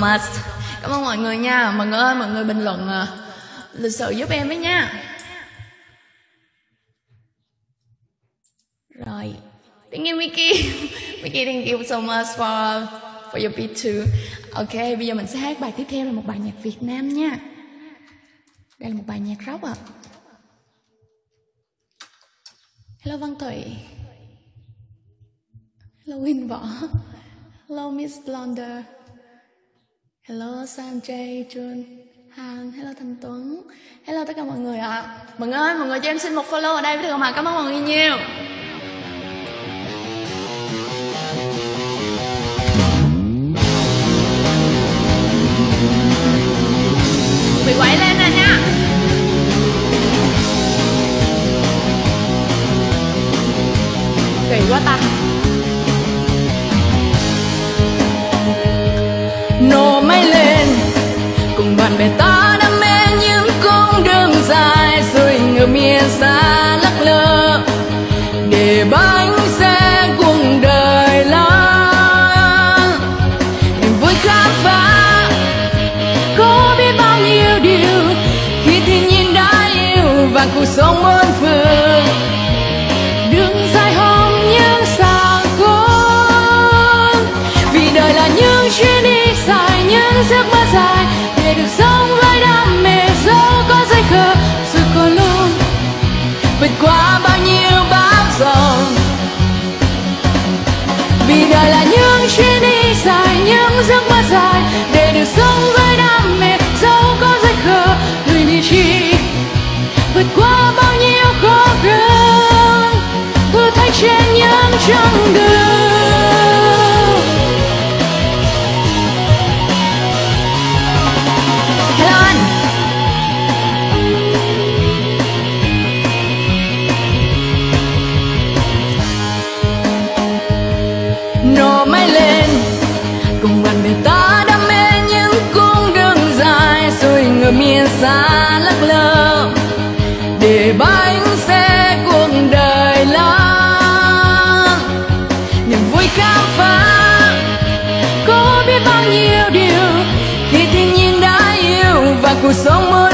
much. Cảm ơn mọi người nha. Mọi người ơi, mọi người bình luận à, lịch sự giúp em với nha. Rồi. Thank you Mickey. Mickey, thank you so much for for your beat too. Ok, bây giờ mình sẽ hát bài tiếp theo là một bài nhạc Việt Nam nha. Đây là một bài nhạc rock ạ. À. Hello Văn Thủy. Hello Huỳnh Võ. Hello Miss Blonder. Hello Sanjay, Jun, Han. Hello Thanh Tuấn. Hello tất cả mọi người ạ. À. Mọi người ơi, mọi người cho em xin một follow ở đây với được không ạ? Cảm ơn mọi người nhiều. bị quậy lên nè nha kỳ quá ta mẹ ta đam mê những con đường dài rồi ngờ miền xa lắc lơ để bánh xe cuộc đời lo. Niềm vui khám phá có biết bao nhiêu điều khi thiên nhiên đã yêu và cuộc sống mới vì đời là những chuyến đi dài, những giấc mơ dài, để được sống với đam mê, dẫu có rất khờ người đi chi. Vượt qua bao nhiêu khó khăn, thử thách trên những chặng đường. Để bánh xe cuộc đời lo niềm vui khám phá. Có biết bao nhiêu điều khi thiên nhiên đã yêu và cuộc sống mới